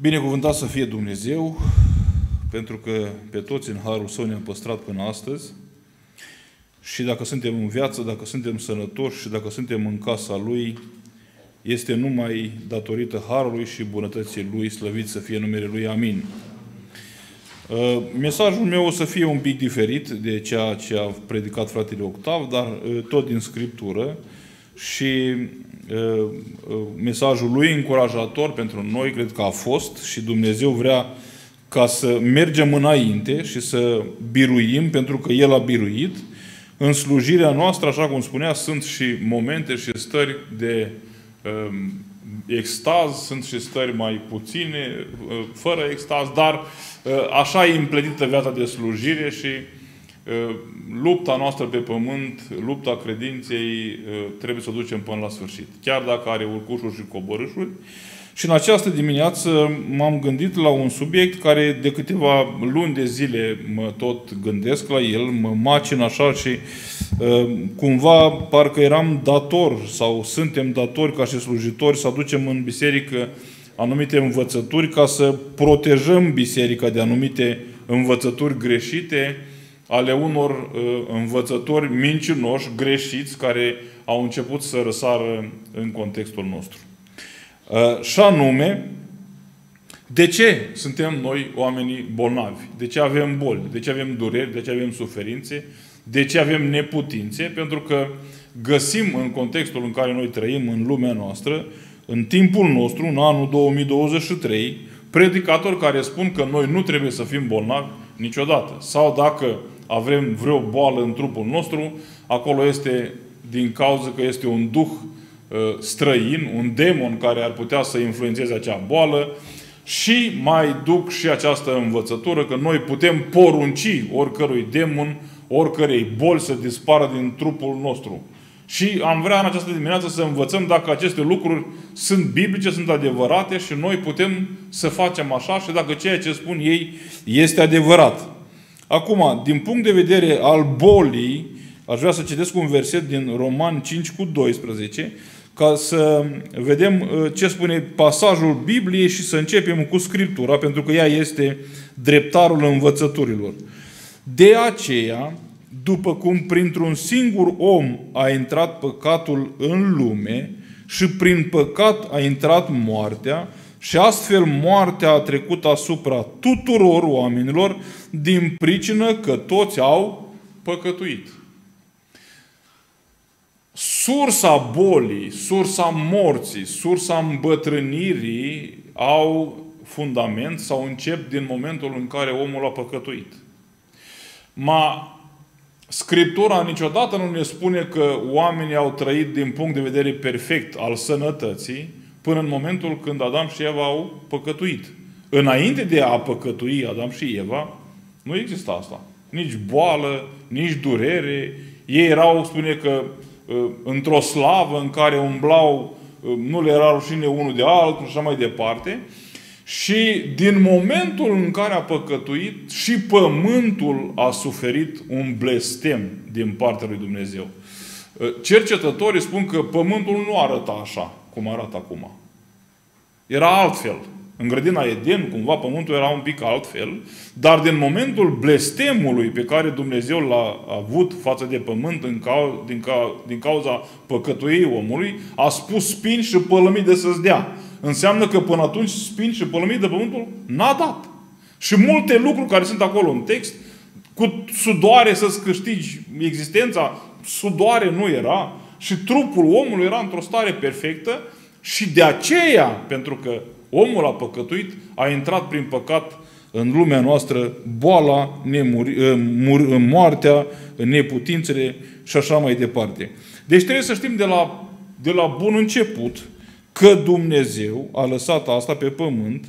Binecuvântat să fie Dumnezeu, pentru că pe toți în Harul Său ne-a păstrat până astăzi și dacă suntem în viață, dacă suntem sănătoși și dacă suntem în casa Lui, este numai datorită Harului și bunătății Lui, slăvit să fie numele Lui. Amin. Uh, mesajul meu o să fie un pic diferit de ceea ce a predicat fratele Octav, dar uh, tot din Scriptură și uh, mesajul lui încurajator pentru noi, cred că a fost și Dumnezeu vrea ca să mergem înainte și să biruim, pentru că El a biruit. În slujirea noastră, așa cum spunea, sunt și momente și stări de um, extaz, sunt și stări mai puține, fără extaz, dar așa e împletită viața de slujire și lupta noastră pe pământ, lupta credinței, trebuie să o ducem până la sfârșit. Chiar dacă are urcușuri și coborâșuri. Și în această dimineață m-am gândit la un subiect care de câteva luni de zile mă tot gândesc la el, mă macin așa și cumva parcă eram dator sau suntem datori ca și slujitori să aducem în biserică anumite învățături ca să protejăm biserica de anumite învățături greșite, ale unor uh, învățători mincinoși, greșiți, care au început să răsară în contextul nostru. Uh, și anume, de ce suntem noi oamenii bolnavi? De ce avem boli? De ce avem dureri? De ce avem suferințe? De ce avem neputințe? Pentru că găsim în contextul în care noi trăim, în lumea noastră, în timpul nostru, în anul 2023, predicatori care spun că noi nu trebuie să fim bolnavi niciodată. Sau dacă avem vreo boală în trupul nostru, acolo este din cauza că este un duh uh, străin, un demon care ar putea să influențeze acea boală și mai duc și această învățătură că noi putem porunci oricărui demon, oricărei boli să dispară din trupul nostru. Și am vrea în această dimineață să învățăm dacă aceste lucruri sunt biblice, sunt adevărate și noi putem să facem așa și dacă ceea ce spun ei este adevărat. Acum, din punct de vedere al bolii, aș vrea să citesc un verset din Roman 5 cu 12, ca să vedem uh, ce spune pasajul Bibliei și să începem cu Scriptura, pentru că ea este dreptarul învățăturilor. De aceea, după cum printr-un singur om a intrat păcatul în lume și prin păcat a intrat moartea, și astfel moartea a trecut asupra tuturor oamenilor din pricină că toți au păcătuit. Sursa bolii, sursa morții, sursa îmbătrânirii au fundament sau încep din momentul în care omul a păcătuit. Ma Scriptura niciodată nu ne spune că oamenii au trăit din punct de vedere perfect al sănătății până în momentul când Adam și Eva au păcătuit. Înainte de a păcătui Adam și Eva, nu exista asta. Nici boală, nici durere. Ei erau, spune că, ă, într-o slavă în care umblau, ă, nu le era rușine unul de altul și așa mai departe. Și din momentul în care a păcătuit, și pământul a suferit un blestem din partea lui Dumnezeu. Ă, cercetătorii spun că pământul nu arăta așa cum arată acum. Era altfel. În grădina Eden, cumva, pământul era un pic altfel, dar din momentul blestemului pe care Dumnezeu l-a avut față de pământ în cau- din, ca- din cauza păcătuiei omului, a spus spin și pălămii de să-ți dea înseamnă că până atunci spin și pălămii de pământul n-a dat. Și multe lucruri care sunt acolo în text, cu sudoare să-ți câștigi existența, sudoare nu era și trupul omului era într-o stare perfectă și de aceea, pentru că omul a păcătuit, a intrat prin păcat în lumea noastră boala, nemuri, mur, moartea, neputințele și așa mai departe. Deci trebuie să știm de la, de la bun început că Dumnezeu a lăsat asta pe pământ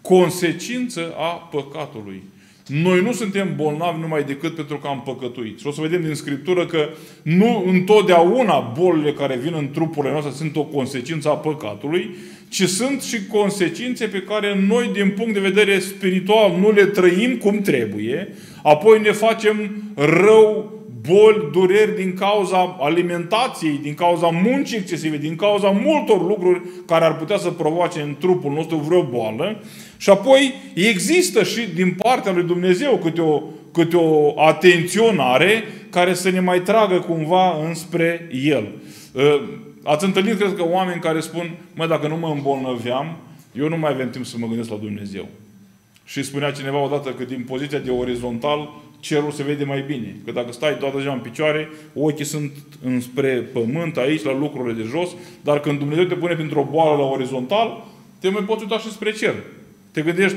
consecință a păcatului. Noi nu suntem bolnavi numai decât pentru că am păcătuit. Și o să vedem din Scriptură că nu întotdeauna bolile care vin în trupurile noastre sunt o consecință a păcatului, ci sunt și consecințe pe care noi, din punct de vedere spiritual, nu le trăim cum trebuie, apoi ne facem rău boli, dureri din cauza alimentației, din cauza muncii excesive, din cauza multor lucruri care ar putea să provoace în trupul nostru vreo boală. Și apoi există și din partea lui Dumnezeu câte o, câte o atenționare care să ne mai tragă cumva înspre El. Ă, ați întâlnit, cred că, oameni care spun, mă, dacă nu mă îmbolnăveam, eu nu mai avem timp să mă gândesc la Dumnezeu. Și spunea cineva odată că din poziția de orizontal cerul se vede mai bine. Că dacă stai toată ziua în picioare, ochii sunt înspre pământ, aici, la lucrurile de jos, dar când Dumnezeu te pune printr-o boală la orizontal, te mai poți uita și spre cer. Te gândești,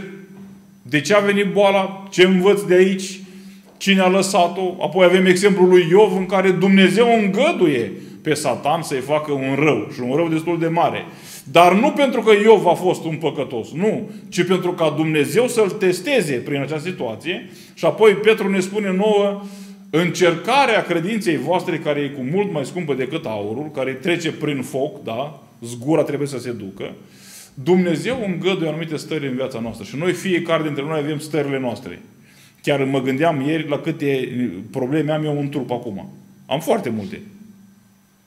de ce a venit boala? Ce învăț de aici? Cine a lăsat-o? Apoi avem exemplul lui Iov în care Dumnezeu îngăduie pe Satan să-i facă un rău și un rău destul de mare. Dar nu pentru că Iov a fost un păcătos, nu, ci pentru ca Dumnezeu să-l testeze prin această situație și apoi Petru ne spune nouă încercarea credinței voastre care e cu mult mai scumpă decât aurul, care trece prin foc, da, zgura trebuie să se ducă, Dumnezeu îngăduie anumite stări în viața noastră și noi fiecare dintre noi avem stările noastre. Chiar mă gândeam ieri la câte probleme am eu în trup acum. Am foarte multe.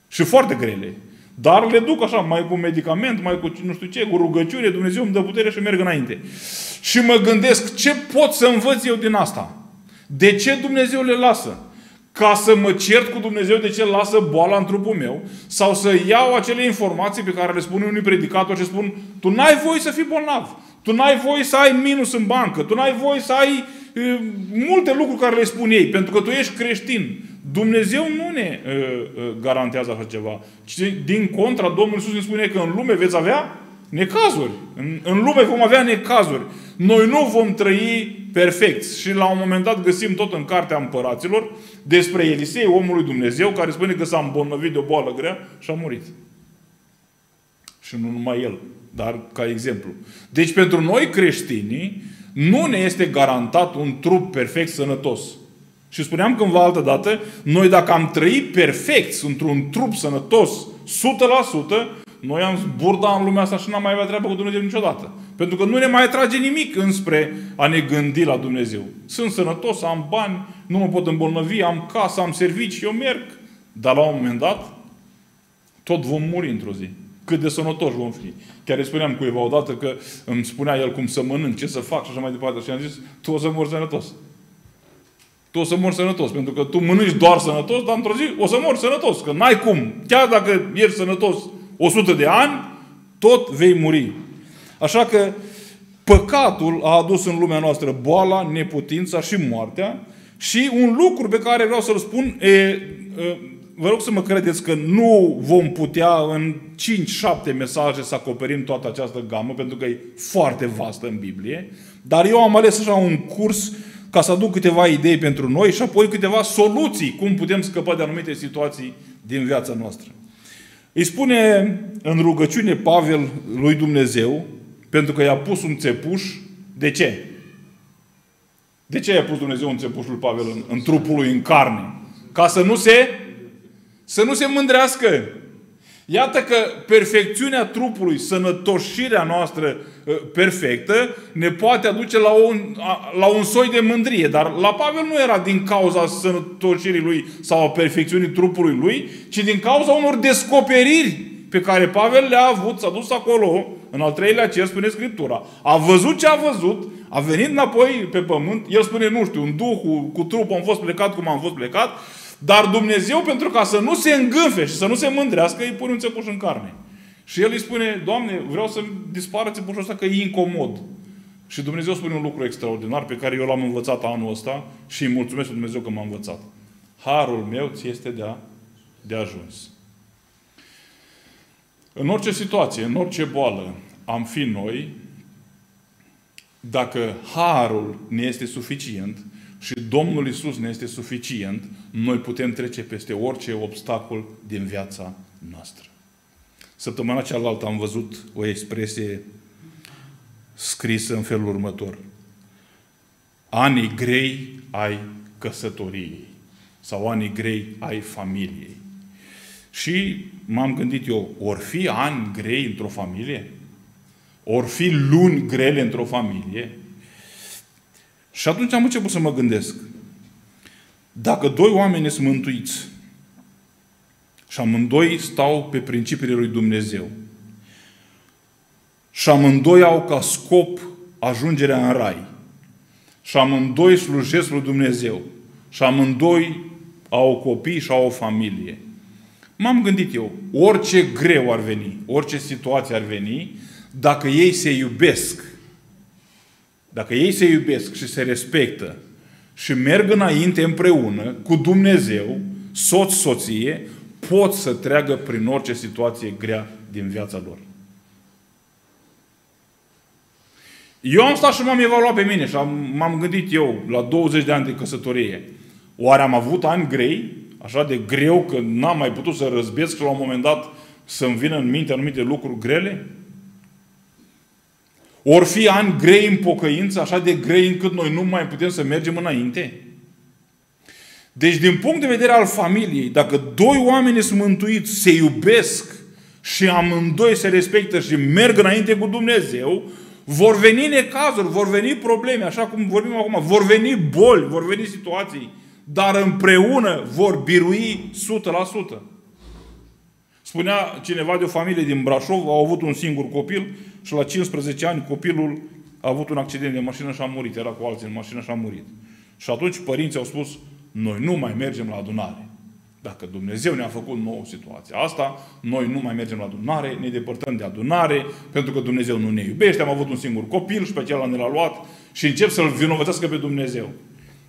Și foarte grele. Dar le duc așa, mai cu medicament, mai cu nu știu ce, cu rugăciune, Dumnezeu îmi dă putere și merg înainte. Și mă gândesc, ce pot să învăț eu din asta? De ce Dumnezeu le lasă? Ca să mă cert cu Dumnezeu de ce lasă boala în trupul meu? Sau să iau acele informații pe care le spune unui predicator și spun, tu n-ai voie să fii bolnav. Tu n-ai voie să ai minus în bancă. Tu n-ai voie să ai uh, multe lucruri care le spun ei, pentru că tu ești creștin. Dumnezeu nu ne uh, uh, garantează așa ceva. Ci, din contra, Domnul Iisus ne spune că în lume veți avea necazuri. În, în lume vom avea necazuri. Noi nu vom trăi perfecți. Și la un moment dat găsim tot în Cartea Împăraților despre Elisei, omul lui Dumnezeu, care spune că s-a îmbolnăvit de o boală grea și a murit. Și nu numai el, dar ca exemplu. Deci pentru noi creștinii nu ne este garantat un trup perfect sănătos. Și spuneam cândva altă dată, noi dacă am trăit perfect într-un trup sănătos, 100%, noi am zburda în lumea asta și n-am mai avea treabă cu Dumnezeu niciodată. Pentru că nu ne mai atrage nimic înspre a ne gândi la Dumnezeu. Sunt sănătos, am bani, nu mă pot îmbolnăvi, am casă, am servici, eu merg. Dar la un moment dat, tot vom muri într-o zi. Cât de sănătoși vom fi. Chiar îi spuneam cuiva odată că îmi spunea el cum să mănânc, ce să fac și așa mai departe. Și am zis, tu o să mori sănătos tu o să mori sănătos. Pentru că tu mănânci doar sănătos, dar într-o zi o să mori sănătos. Că n-ai cum. Chiar dacă ești sănătos 100 de ani, tot vei muri. Așa că păcatul a adus în lumea noastră boala, neputința și moartea. Și un lucru pe care vreau să-l spun e, vă rog să mă credeți că nu vom putea în 5-7 mesaje să acoperim toată această gamă, pentru că e foarte vastă în Biblie. Dar eu am ales așa un curs ca să aduc câteva idei pentru noi și apoi câteva soluții cum putem scăpa de anumite situații din viața noastră. Îi spune în rugăciune Pavel lui Dumnezeu, pentru că i-a pus un țepuș, de ce? De ce i-a pus Dumnezeu un țepuș lui Pavel în, în trupul lui, în carne? Ca să nu se să nu se mândrească. Iată că perfecțiunea trupului, sănătoșirea noastră ă, perfectă, ne poate aduce la un, la un soi de mândrie. Dar la Pavel nu era din cauza sănătoșirii lui sau a perfecțiunii trupului lui, ci din cauza unor descoperiri pe care Pavel le-a avut, s-a dus acolo, în al treilea cer, spune Scriptura. A văzut ce a văzut, a venit înapoi pe pământ, el spune, nu știu, în Duhul, cu trupul am fost plecat cum am fost plecat, dar Dumnezeu, pentru ca să nu se îngânfe și să nu se mândrească, îi pune un țepuș în carne. Și el îi spune, Doamne, vreau să dispară țepușul ăsta că e incomod. Și Dumnezeu spune un lucru extraordinar pe care eu l-am învățat anul ăsta și îi mulțumesc lui Dumnezeu că m-a învățat. Harul meu ți este de, a, de ajuns. În orice situație, în orice boală am fi noi, dacă harul ne este suficient, și Domnul Isus ne este suficient, noi putem trece peste orice obstacol din viața noastră. Săptămâna cealaltă am văzut o expresie scrisă în felul următor. Anii grei ai căsătoriei sau anii grei ai familiei. Și m-am gândit eu, or fi ani grei într-o familie? Or fi luni grele într-o familie? Și atunci am început să mă gândesc. Dacă doi oameni sunt mântuiți și amândoi stau pe principiile lui Dumnezeu și amândoi au ca scop ajungerea în rai și amândoi slujesc lui Dumnezeu și amândoi au copii și au o familie. M-am gândit eu, orice greu ar veni, orice situație ar veni, dacă ei se iubesc, dacă ei se iubesc și se respectă și merg înainte împreună cu Dumnezeu, soț, soție, pot să treagă prin orice situație grea din viața lor. Eu am stat și m-am evaluat pe mine și am, m-am gândit eu, la 20 de ani de căsătorie, oare am avut ani grei, așa de greu că n-am mai putut să răzbesc și la un moment dat să-mi vină în minte anumite lucruri grele? Or fi ani grei în pocăință, așa de grei încât noi nu mai putem să mergem înainte? Deci, din punct de vedere al familiei, dacă doi oameni sunt mântuiți, se iubesc și amândoi se respectă și merg înainte cu Dumnezeu, vor veni necazuri, vor veni probleme, așa cum vorbim acum, vor veni boli, vor veni situații, dar împreună vor birui 100%. Spunea cineva de o familie din Brașov, au avut un singur copil și la 15 ani copilul a avut un accident de mașină și a murit. Era cu alții în mașină și a murit. Și atunci părinții au spus, noi nu mai mergem la adunare. Dacă Dumnezeu ne-a făcut nouă situație asta, noi nu mai mergem la adunare, ne depărtăm de adunare, pentru că Dumnezeu nu ne iubește, am avut un singur copil și pe acela ne l-a luat și încep să-L vinovățească pe Dumnezeu.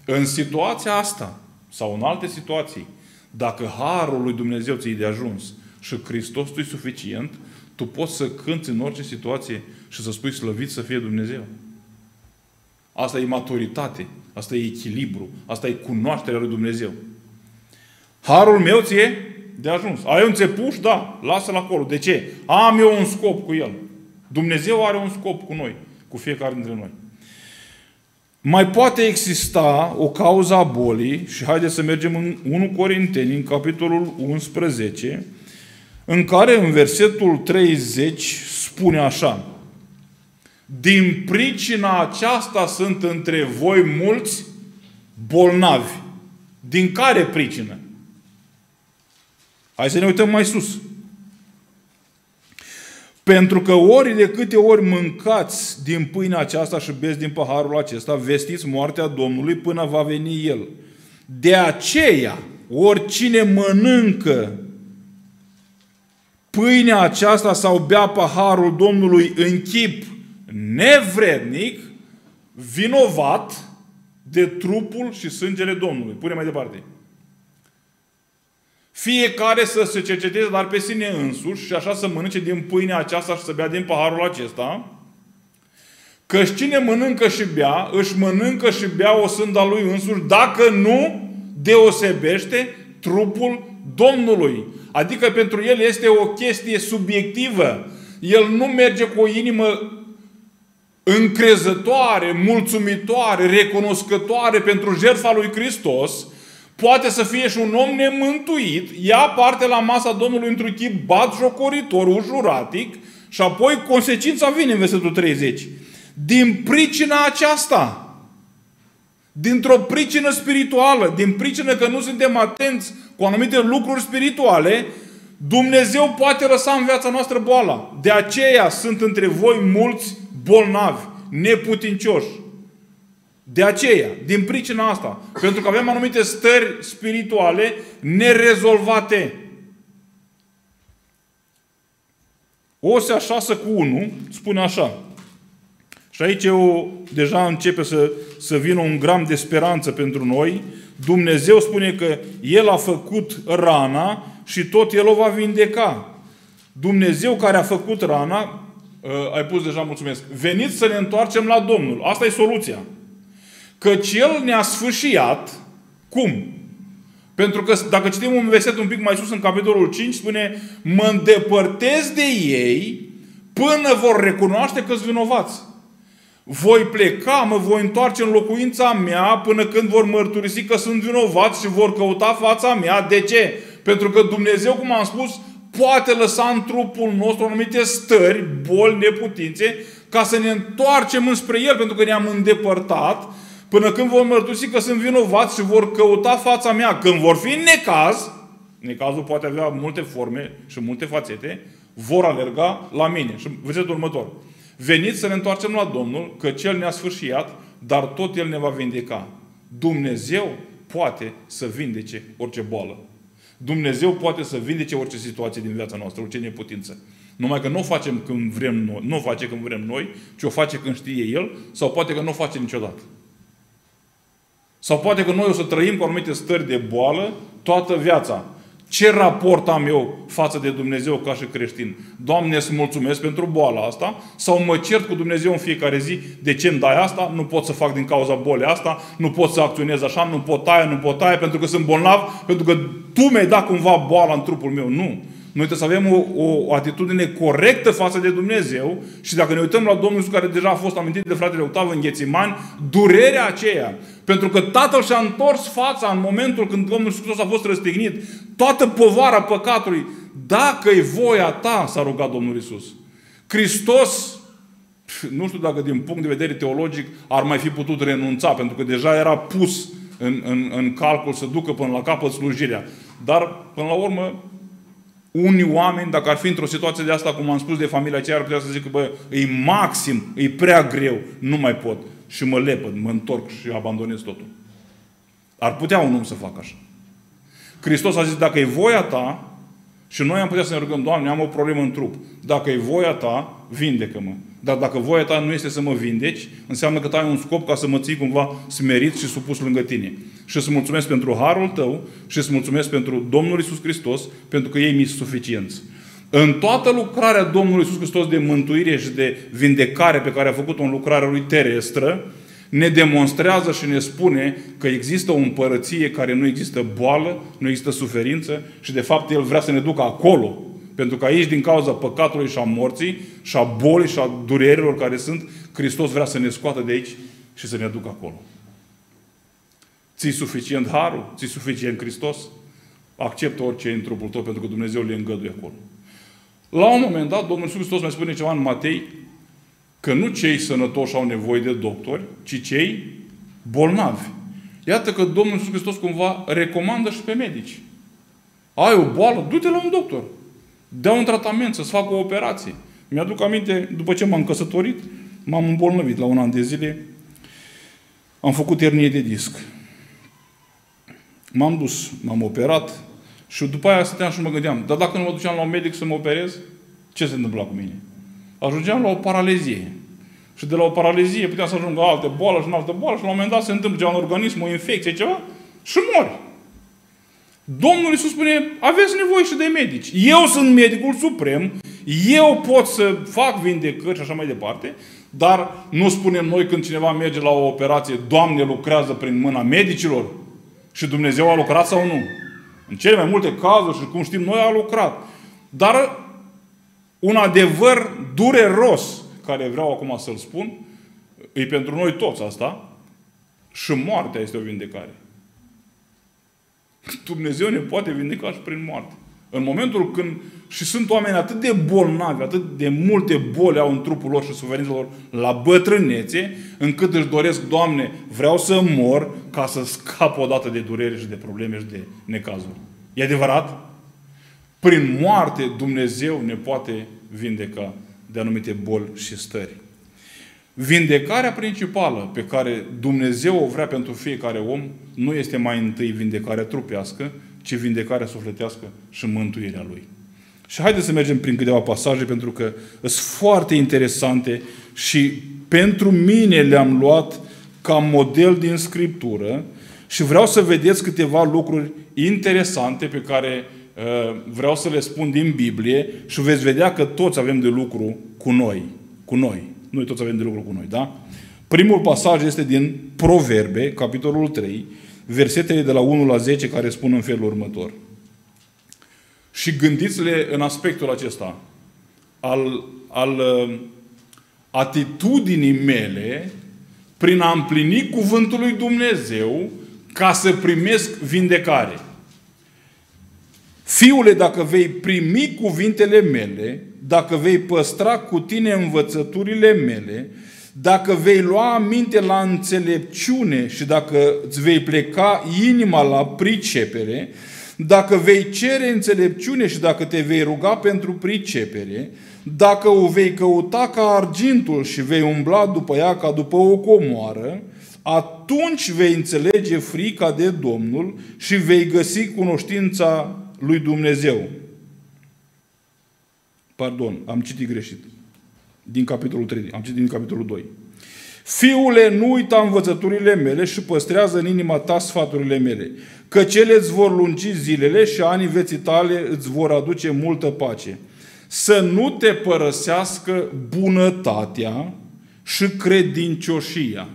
În situația asta, sau în alte situații, dacă harul lui Dumnezeu ți-i de ajuns și Hristos tu suficient, tu poți să cânți în orice situație și să spui slăvit să fie Dumnezeu. Asta e maturitate, asta e echilibru, asta e cunoașterea lui Dumnezeu. Harul meu ție de ajuns. Ai un țepuș? Da, lasă-l acolo. De ce? Am eu un scop cu el. Dumnezeu are un scop cu noi, cu fiecare dintre noi. Mai poate exista o cauza a bolii și haideți să mergem în 1 Corinteni, în capitolul 11, în care în versetul 30 spune așa Din pricina aceasta sunt între voi mulți bolnavi. Din care pricină? Hai să ne uităm mai sus. Pentru că ori de câte ori mâncați din pâinea aceasta și beți din paharul acesta, vestiți moartea Domnului până va veni El. De aceea, oricine mănâncă pâinea aceasta sau bea paharul Domnului în chip nevrednic, vinovat de trupul și sângele Domnului. Pune mai departe. Fiecare să se cerceteze dar pe sine însuși și așa să mănânce din pâinea aceasta și să bea din paharul acesta. Că cine mănâncă și bea, își mănâncă și bea o sânda lui însuși, dacă nu deosebește trupul Domnului. Adică pentru el este o chestie subiectivă. El nu merge cu o inimă încrezătoare, mulțumitoare, recunoscătoare pentru jertfa lui Hristos, poate să fie și un om nemântuit, ia parte la masa Domnului într-un chip bat jocoritor, ușuratic, și apoi consecința vine în versetul 30. Din pricina aceasta, dintr-o pricină spirituală, din pricină că nu suntem atenți cu anumite lucruri spirituale, Dumnezeu poate lăsa în viața noastră boala. De aceea sunt între voi mulți bolnavi, neputincioși. De aceea, din pricina asta, pentru că avem anumite stări spirituale nerezolvate. Osea 6 cu 1 spune așa. Și aici eu, deja începe să, să vină un gram de speranță pentru noi. Dumnezeu spune că El a făcut rana și tot El o va vindeca. Dumnezeu care a făcut rana, uh, ai pus deja, mulțumesc, veniți să ne întoarcem la Domnul. Asta e soluția. Căci El ne-a sfârșiat. Cum? Pentru că dacă citim un verset un pic mai sus în capitolul 5, spune Mă îndepărtez de ei până vor recunoaște că sunt vinovați. Voi pleca, mă voi întoarce în locuința mea până când vor mărturisi că sunt vinovați și vor căuta fața mea. De ce? Pentru că Dumnezeu, cum am spus, poate lăsa în trupul nostru anumite stări, boli, neputințe, ca să ne întoarcem înspre El, pentru că ne-am îndepărtat până când vor mărturisi că sunt vinovați și vor căuta fața mea. Când vor fi în necaz, necazul poate avea multe forme și multe fațete, vor alerga la mine. Și versetul următor. Veniți să ne întoarcem la Domnul, că Cel ne-a sfârșiat, dar tot El ne va vindeca. Dumnezeu poate să vindece orice boală. Dumnezeu poate să vindece orice situație din viața noastră, orice neputință. Numai că nu o facem când vrem noi, nu o face când vrem noi, ci o face când știe El, sau poate că nu o face niciodată. Sau poate că noi o să trăim cu anumite stări de boală toată viața. Ce raport am eu față de Dumnezeu ca și creștin? Doamne, îți mulțumesc pentru boala asta sau mă cert cu Dumnezeu în fiecare zi de ce îmi dai asta, nu pot să fac din cauza bolii asta, nu pot să acționez așa, nu pot aia, nu pot aia, pentru că sunt bolnav, pentru că Tu mi-ai dat cumva boala în trupul meu. Nu. Noi trebuie să avem o, o atitudine corectă față de Dumnezeu și dacă ne uităm la Domnul Iisus care deja a fost amintit de fratele Octav în Ghețimani, durerea aceea, pentru că Tatăl și-a întors fața în momentul când Domnul Iisus a fost răstignit, toată povara păcatului, dacă e voia ta, s-a rugat Domnul Iisus. Hristos, nu știu dacă din punct de vedere teologic ar mai fi putut renunța, pentru că deja era pus în, în, în calcul să ducă până la capăt slujirea. Dar, până la urmă, unii oameni, dacă ar fi într-o situație de asta, cum am spus de familia aceea, ar putea să zică, bă, e maxim, e prea greu, nu mai pot. Și mă lepăd, mă întorc și abandonez totul. Ar putea un om să facă așa. Hristos a zis, dacă e voia ta, și noi am putea să ne rugăm, Doamne, am o problemă în trup. Dacă e voia ta, vindecă-mă. Dar dacă voia ta nu este să mă vindeci, înseamnă că tu ai un scop ca să mă ții cumva smerit și supus lângă tine. Și îți mulțumesc pentru harul tău și îți mulțumesc pentru Domnul Isus Hristos, pentru că ei mi suficienți. În toată lucrarea Domnului Isus Hristos de mântuire și de vindecare pe care a făcut-o în lucrarea lui terestră, ne demonstrează și ne spune că există o împărăție care nu există boală, nu există suferință și de fapt El vrea să ne ducă acolo. Pentru că aici, din cauza păcatului și a morții și a bolii și a durerilor care sunt, Hristos vrea să ne scoată de aici și să ne ducă acolo. Ți suficient harul? ți suficient Hristos? Acceptă orice în trupul tău pentru că Dumnezeu le îngăduie acolo. La un moment dat, Domnul Iisus Hristos mai spune ceva în Matei, că nu cei sănătoși au nevoie de doctori, ci cei bolnavi. Iată că Domnul Iisus Hristos cumva recomandă și pe medici. Ai o boală, du-te la un doctor. Dea un tratament, să-ți facă o operație. Mi-aduc aminte, după ce m-am căsătorit, m-am îmbolnăvit la un an de zile. Am făcut hernie de disc. M-am dus, m-am operat și după aia stăteam și mă gândeam, dar dacă nu mă duceam la un medic să mă operez, ce se întâmpla cu mine? Ajungeam la o paralezie. Și de la o paralezie puteam să ajung la alte boală și în altă boală și la un moment dat se întâmplă ceva în organism, o infecție, ceva, și mori. Domnul Iisus spune, aveți nevoie și de medici. Eu sunt medicul suprem, eu pot să fac vindecări și așa mai departe, dar nu spunem noi când cineva merge la o operație, Doamne lucrează prin mâna medicilor și Dumnezeu a lucrat sau nu. În cele mai multe cazuri și cum știm noi a lucrat. Dar un adevăr dureros, care vreau acum să-l spun, e pentru noi toți asta, și moartea este o vindecare. Dumnezeu ne poate vindeca și prin moarte. În momentul când și sunt oameni atât de bolnavi, atât de multe boli au în trupul lor și suferința lor la bătrânețe, încât își doresc, Doamne, vreau să mor ca să scap odată de durere și de probleme și de necazuri. E adevărat? Prin moarte Dumnezeu ne poate vindeca de anumite boli și stări. Vindecarea principală pe care Dumnezeu o vrea pentru fiecare om nu este mai întâi vindecarea trupească, ci vindecarea sufletească și mântuirea lui. Și haideți să mergem prin câteva pasaje, pentru că sunt foarte interesante și pentru mine le-am luat ca model din Scriptură și vreau să vedeți câteva lucruri interesante pe care uh, vreau să le spun din Biblie și veți vedea că toți avem de lucru cu noi. Cu noi. Noi toți avem de lucru cu noi, da? Primul pasaj este din Proverbe, capitolul 3, versetele de la 1 la 10, care spun în felul următor. Și gândiți-le în aspectul acesta al, al uh, atitudinii mele prin a împlini cuvântul lui Dumnezeu ca să primesc vindecare. Fiule, dacă vei primi cuvintele mele, dacă vei păstra cu tine învățăturile mele, dacă vei lua minte la înțelepciune și dacă îți vei pleca inima la pricepere, dacă vei cere înțelepciune și dacă te vei ruga pentru pricepere, dacă o vei căuta ca argintul și vei umbla după ea ca după o comoară, atunci vei înțelege frica de Domnul și vei găsi cunoștința lui Dumnezeu. Pardon, am citit greșit. Din capitolul 3, am citit din capitolul 2. Fiule, nu uita învățăturile mele și păstrează în inima ta sfaturile mele, că cele îți vor lungi zilele și anii vieții tale îți vor aduce multă pace. Să nu te părăsească bunătatea și credincioșia.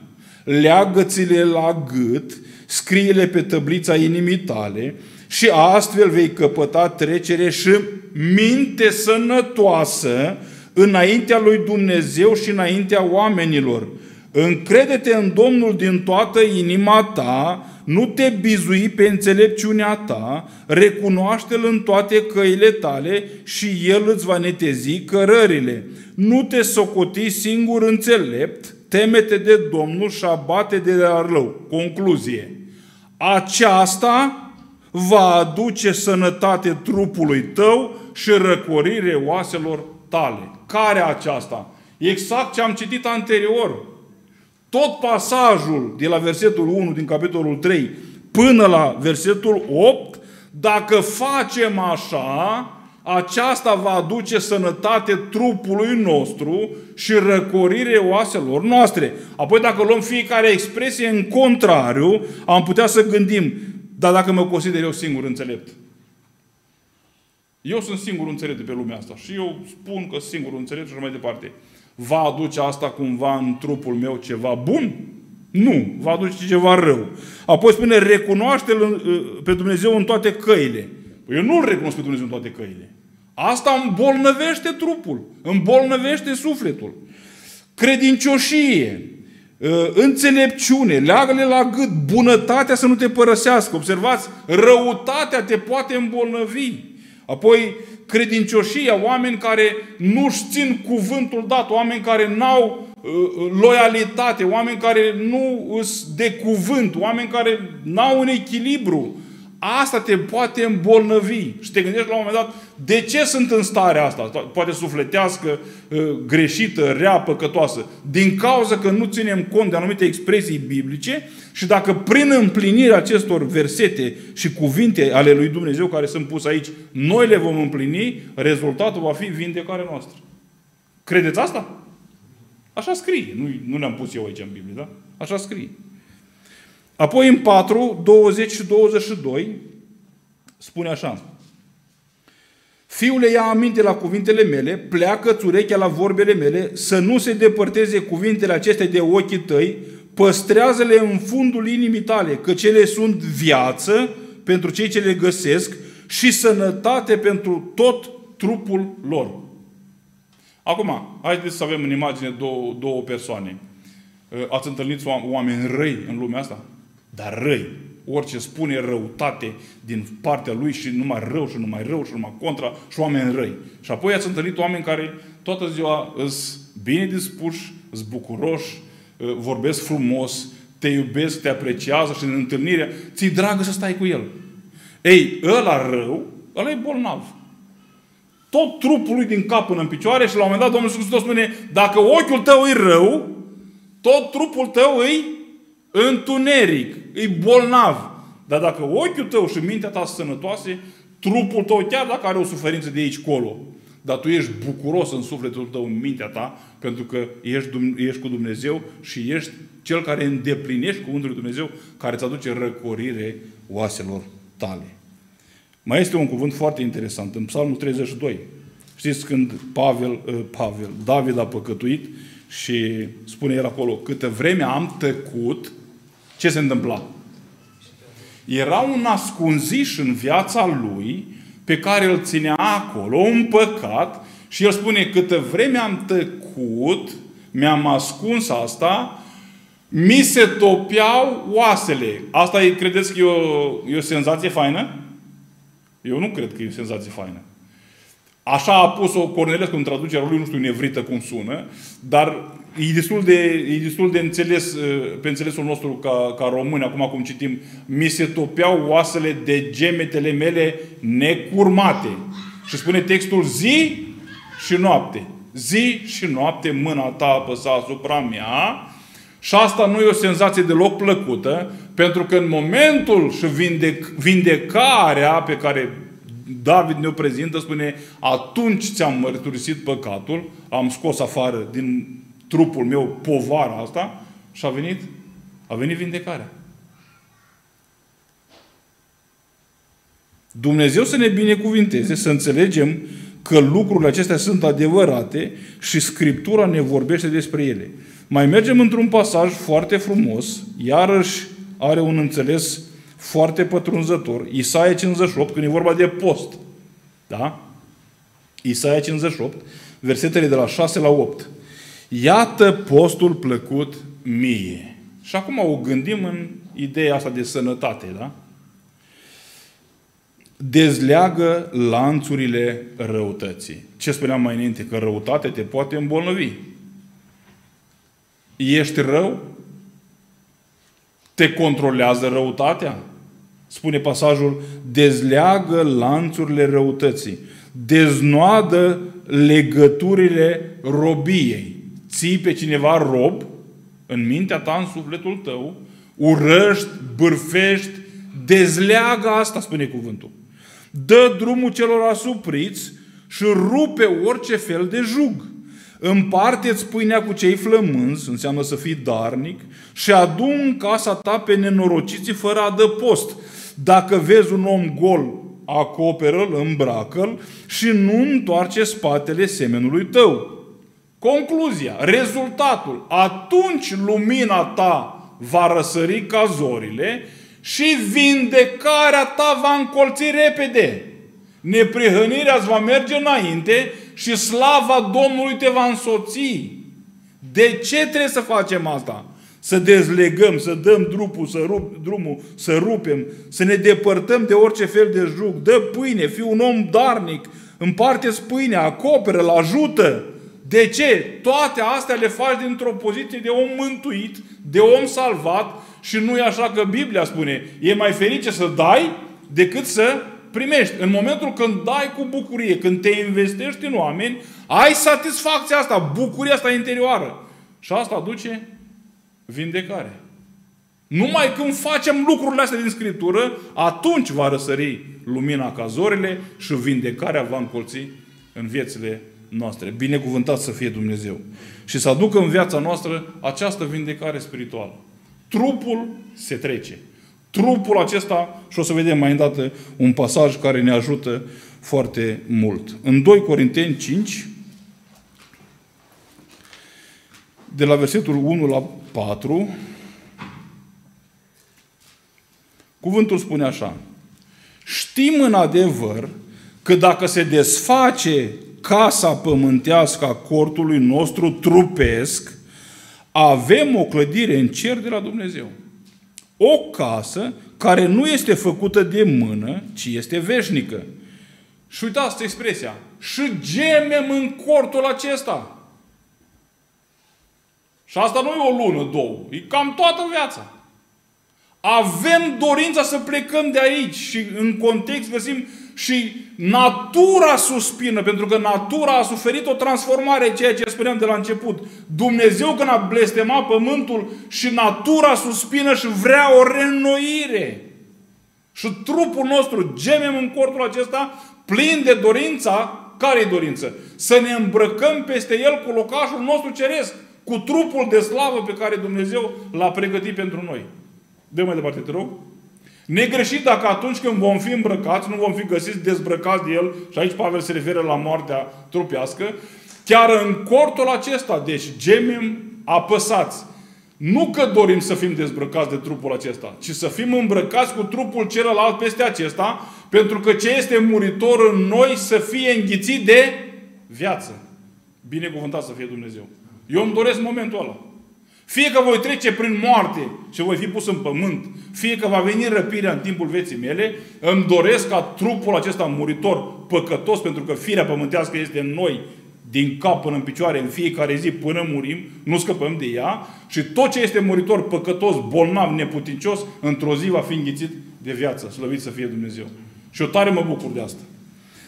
Leagă-ți-le la gât, scrie-le pe tăblița inimii tale și astfel vei căpăta trecere și minte sănătoasă înaintea lui Dumnezeu și înaintea oamenilor. Încrede-te în Domnul din toată inima ta, nu te bizui pe înțelepciunea ta, recunoaște-L în toate căile tale și El îți va netezi cărările. Nu te socoti singur înțelept, temete de Domnul și abate de rău. Concluzie. Aceasta va aduce sănătate trupului tău și răcorire oaselor tale. Care aceasta? Exact ce am citit anterior. Tot pasajul de la versetul 1 din capitolul 3 până la versetul 8, dacă facem așa, aceasta va aduce sănătate trupului nostru și răcorire oaselor noastre. Apoi dacă luăm fiecare expresie în contrariu, am putea să gândim, dar dacă mă consider eu singur înțelept, eu sunt singurul înțelept de pe lumea asta și eu spun că singurul înțelept și mai departe. Va aduce asta cumva în trupul meu ceva bun? Nu, va aduce ceva rău. Apoi spune, recunoaște-L uh, pe Dumnezeu în toate căile. Păi eu nu-L recunosc pe Dumnezeu în toate căile. Asta îmbolnăvește trupul, îmbolnăvește sufletul. Credincioșie, uh, înțelepciune, leagă-le la gât, bunătatea să nu te părăsească. Observați, răutatea te poate îmbolnăvi. Apoi, credincioșia, oameni care nu-și țin cuvântul dat, oameni care n-au uh, loialitate, oameni care nu sunt de cuvânt, oameni care n-au un echilibru. Asta te poate îmbolnăvi. Și te gândești la un moment dat, de ce sunt în starea asta? Poate sufletească, uh, greșită, rea, păcătoasă. Din cauza că nu ținem cont de anumite expresii biblice și dacă prin împlinirea acestor versete și cuvinte ale lui Dumnezeu care sunt puse aici, noi le vom împlini, rezultatul va fi vindecarea noastră. Credeți asta? Așa scrie. Nu, nu ne-am pus eu aici în Biblie, da? Așa scrie. Apoi în 4, 20 și 22 spune așa. Fiule, ia aminte la cuvintele mele, pleacă-ți urechea la vorbele mele, să nu se depărteze cuvintele acestea de ochii tăi, păstrează-le în fundul inimii tale, că cele sunt viață pentru cei ce le găsesc și sănătate pentru tot trupul lor. Acum, haideți să avem în imagine două, două persoane. Ați întâlnit oameni răi în lumea asta? Dar răi. Orice spune răutate din partea lui și numai rău și numai rău și numai contra și oameni răi. Și apoi ați întâlnit oameni care toată ziua îs bine dispuși, îs bucuroși, ă, vorbesc frumos, te iubesc, te apreciază și în întâlnire ți-i dragă să stai cu el. Ei, ăla rău, ăla e bolnav. Tot trupul lui din cap până în picioare și la un moment dat Domnul Iisus Hristos spune, dacă ochiul tău e rău, tot trupul tău e întuneric, e bolnav. Dar dacă ochiul tău și mintea ta sunt sănătoase, trupul tău, chiar dacă are o suferință de aici colo, dar tu ești bucuros în sufletul tău, în mintea ta, pentru că ești, ești cu Dumnezeu și ești cel care îndeplinești cuvântul lui Dumnezeu, care îți aduce răcorire oaselor tale. Mai este un cuvânt foarte interesant, în Psalmul 32. Știți când Pavel, ă, Pavel, David a păcătuit și spune el acolo, câtă vreme am tăcut, ce se întâmpla? Era un ascunziș în viața lui pe care îl ținea acolo, un păcat, și el spune, câtă vreme am tăcut, mi-am ascuns asta, mi se topeau oasele. Asta e, credeți că e o, e o senzație faină? Eu nu cred că e o senzație faină. Așa a pus-o Cornelescu în traducerea lui, nu știu nevrită cum sună, dar e destul de, e destul de înțeles, uh, pe înțelesul nostru ca, ca români, acum cum citim, mi se topeau oasele de gemetele mele necurmate. Și spune textul zi și noapte. Zi și noapte mâna ta apăsa asupra mea și asta nu e o senzație deloc plăcută, pentru că în momentul și vindec, vindecarea pe care David ne-o prezintă, spune, atunci ți-am mărturisit păcatul, am scos afară din trupul meu povara asta și a venit, a venit vindecarea. Dumnezeu să ne binecuvinteze, să înțelegem că lucrurile acestea sunt adevărate și Scriptura ne vorbește despre ele. Mai mergem într-un pasaj foarte frumos, iarăși are un înțeles foarte pătrunzător. Isaia 58, când e vorba de post. Da? Isaia 58, versetele de la 6 la 8. Iată postul plăcut mie. Și acum o gândim în ideea asta de sănătate, da? Dezleagă lanțurile răutății. Ce spuneam mai înainte? Că răutate te poate îmbolnăvi. Ești rău? Te controlează răutatea? Spune pasajul, dezleagă lanțurile răutății. Deznoadă legăturile robiei. Ții pe cineva rob în mintea ta, în sufletul tău, urăști, bârfești, dezleagă asta, spune cuvântul. Dă drumul celor asupriți și rupe orice fel de jug. Împarte-ți pâinea cu cei flămânzi, înseamnă să fii darnic, și adun casa ta pe nenorociții fără adăpost. Dacă vezi un om gol, acoperă-l, îmbracă-l și nu întoarce spatele semenului tău. Concluzia, rezultatul, atunci lumina ta va răsări ca zorile și vindecarea ta va încolți repede. Neprihănirea îți va merge înainte și slava Domnului te va însoți. De ce trebuie să facem asta? Să dezlegăm, să dăm drumul, să, rup, drumul, să rupem, să ne depărtăm de orice fel de juc. Dă pâine, fii un om darnic, împarte-ți pâinea, acoperă-l, ajută. De ce? Toate astea le faci dintr-o poziție de om mântuit, de om salvat și nu e așa că Biblia spune, e mai ferice să dai decât să primești. În momentul când dai cu bucurie, când te investești în oameni, ai satisfacția asta, bucuria asta interioară. Și asta aduce vindecare. Numai când facem lucrurile astea din Scriptură, atunci va răsări lumina ca zorile și vindecarea va încolți în viețile noastre. Binecuvântat să fie Dumnezeu. Și să aducă în viața noastră această vindecare spirituală. Trupul se trece. Trupul acesta, și o să vedem mai îndată un pasaj care ne ajută foarte mult. În 2 Corinteni 5, de la versetul 1 la 4, cuvântul spune așa. Știm în adevăr că dacă se desface casa pământească a cortului nostru trupesc, avem o clădire în cer de la Dumnezeu. O casă care nu este făcută de mână, ci este veșnică. Și uitați expresia. Și gemem în cortul acesta. Și asta nu e o lună, două. E cam toată viața. Avem dorința să plecăm de aici și în context găsim și natura suspină, pentru că natura a suferit o transformare, ceea ce spuneam de la început. Dumnezeu când a blestemat pământul și natura suspină și vrea o reînnoire. Și trupul nostru gemem în cortul acesta plin de dorința. Care e dorință? Să ne îmbrăcăm peste el cu locașul nostru ceresc, cu trupul de slavă pe care Dumnezeu l-a pregătit pentru noi. Dă mai departe, te rog. Negreșit dacă atunci când vom fi îmbrăcați, nu vom fi găsiți dezbrăcați de El, și aici Pavel se referă la moartea trupească, chiar în cortul acesta, deci gemem apăsați. Nu că dorim să fim dezbrăcați de trupul acesta, ci să fim îmbrăcați cu trupul celălalt peste acesta, pentru că ce este muritor în noi să fie înghițit de viață. Binecuvântat să fie Dumnezeu. Eu îmi doresc momentul ăla. Fie că voi trece prin moarte și voi fi pus în pământ, fie că va veni răpirea în timpul vieții mele, îmi doresc ca trupul acesta muritor, păcătos, pentru că firea pământească este în noi, din cap până în picioare, în fiecare zi, până murim, nu scăpăm de ea, și tot ce este muritor, păcătos, bolnav, neputincios, într-o zi va fi înghițit de viață. Slăvit să fie Dumnezeu. Și eu tare mă bucur de asta.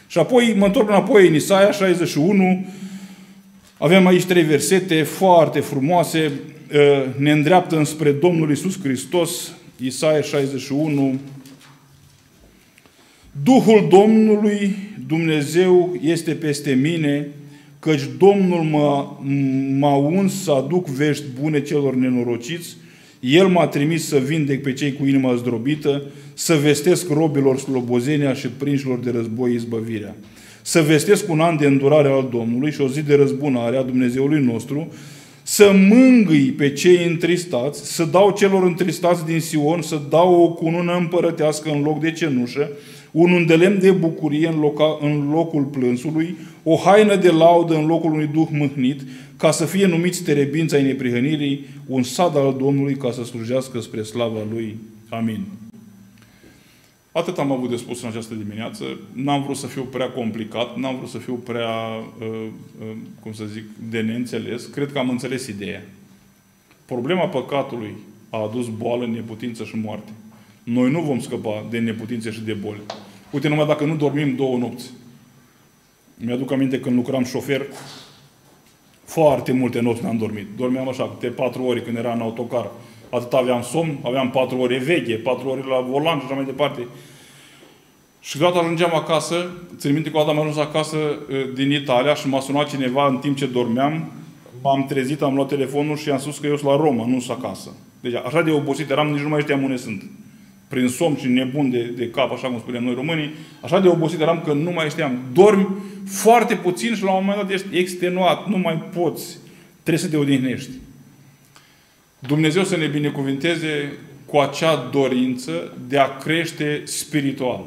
Și apoi mă întorc înapoi în Isaia 61. Avem aici trei versete foarte frumoase. Ă, ne îndreaptă înspre Domnul Isus Hristos. Isaia 61. Duhul Domnului Dumnezeu este peste mine, căci Domnul m-a uns să aduc vești bune celor nenorociți, El m-a trimis să vindec pe cei cu inima zdrobită, să vestesc robilor slobozenia și prinșilor de război izbăvirea. Să vestesc un an de îndurare al Domnului și o zi de răzbunare a Dumnezeului nostru, să mângâi pe cei întristați, să dau celor întristați din Sion, să dau o cunună împărătească în loc de cenușă, un undelem de bucurie în, loca, în locul plânsului, o haină de laudă în locul unui duh mâhnit, ca să fie numiți terebința ai neprihănirii, un sad al Domnului ca să slujească spre slava Lui. Amin. Atât am avut de spus în această dimineață. N-am vrut să fiu prea complicat, n-am vrut să fiu prea, uh, uh, cum să zic, de neînțeles. Cred că am înțeles ideea. Problema păcatului a adus boală, neputință și moarte. Noi nu vom scăpa de neputințe și de boli. Uite numai dacă nu dormim două nopți. Mi-aduc aminte când lucram șofer, foarte multe nopți n-am dormit. Dormeam așa, câte patru ore când era în autocar. Atât aveam somn, aveam patru ore veche, patru ore la volan și așa mai departe. Și câteodată ajungeam acasă, țin minte că o am ajuns acasă din Italia și m-a sunat cineva în timp ce dormeam, m-am trezit, am luat telefonul și am spus că eu sunt la Roma, nu sunt acasă. Deci așa de obosit eram, nici nu mai știam unde sunt prin somn și nebun de, de cap, așa cum spunem noi românii, așa de obosit eram că nu mai știam. Dormi foarte puțin și la un moment dat ești extenuat, nu mai poți. Trebuie să te odihnești. Dumnezeu să ne binecuvinteze cu acea dorință de a crește spiritual.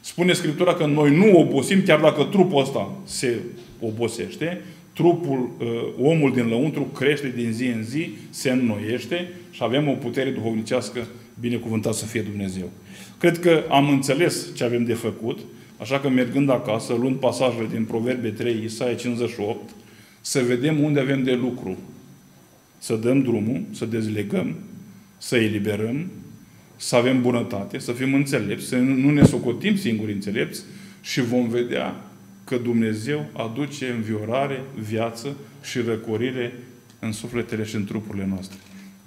Spune Scriptura că noi nu obosim, chiar dacă trupul ăsta se obosește, trupul, uh, omul din lăuntru crește din zi în zi, se înnoiește și avem o putere duhovnicească binecuvântat să fie Dumnezeu. Cred că am înțeles ce avem de făcut, așa că mergând acasă, luând pasajele din Proverbe 3, Isaia 58, să vedem unde avem de lucru. Să dăm drumul, să dezlegăm, să eliberăm, să avem bunătate, să fim înțelepți, să nu ne socotim singuri înțelepți și vom vedea că Dumnezeu aduce înviorare, viață și răcorire în sufletele și în trupurile noastre.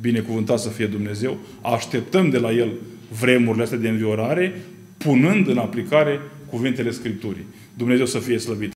Binecuvântat să fie Dumnezeu. Așteptăm de la El vremurile astea de înviorare, punând în aplicare cuvintele Scripturii. Dumnezeu să fie slăvit.